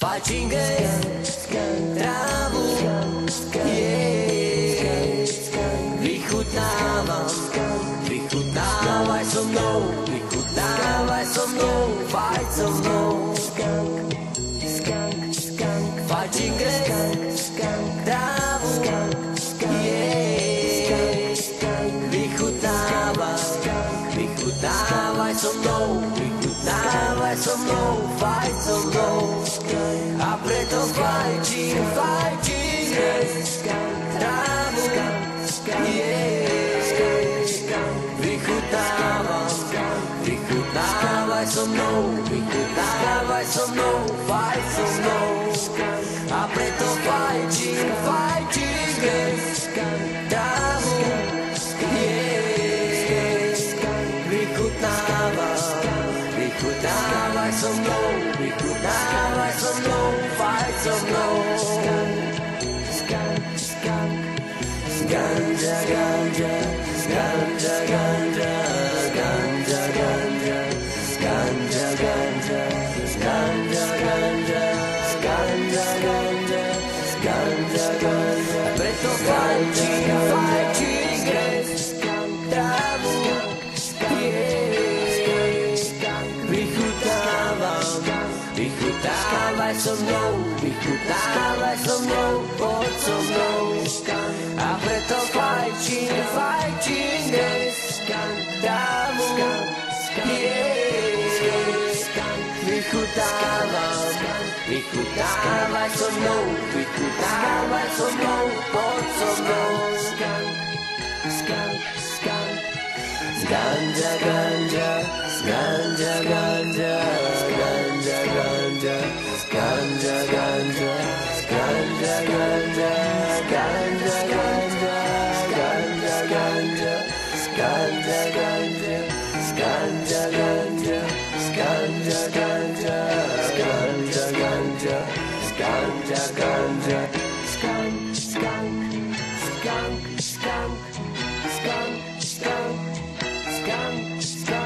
Fajčinge, trávu, yeah. Vychutnávam, vychutnávaj so mnou, vychutnávaj so mnou, fajč so mnou. Fajčinge, trávu, yeah. Vychutnávam, vychutnávaj so mnou, vychutnávaj so mnou, fajč so mnou. vai ou não, nada vai ou não, faz ou não. A preto fighting, fighting game, davo, yeah. Recutava, recutava, vai some no, nada vai ou não. Ganja, ganja. Ganja, ganja, ganja, ganja. Preto fajčím, fajčím, trávu, yeah. Vychutávam, vychutávaj so mnou, vychutávaj so mnou, poď so mnou. A preto trávu, Vychutávam, vychutávaj so mnou, vychutávaj so mnou, poď so mnou. Ganja, ganja, ganja, ganja, ganja, ganja, ganja, ganja, ganja, ganja, ganja, ganja, ganja, ganja, ganja, ganja, Skanda, Skanda, Skanda, Skanda, Skanda, Skanda, Skanda, Skanda, Skunk, Skunk, Skunk, Skunk, Skunk, Skunk, Skunk, Skunk.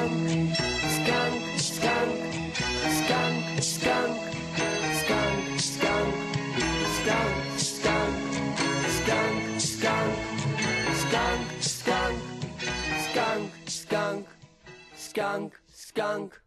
Skunk, skunk,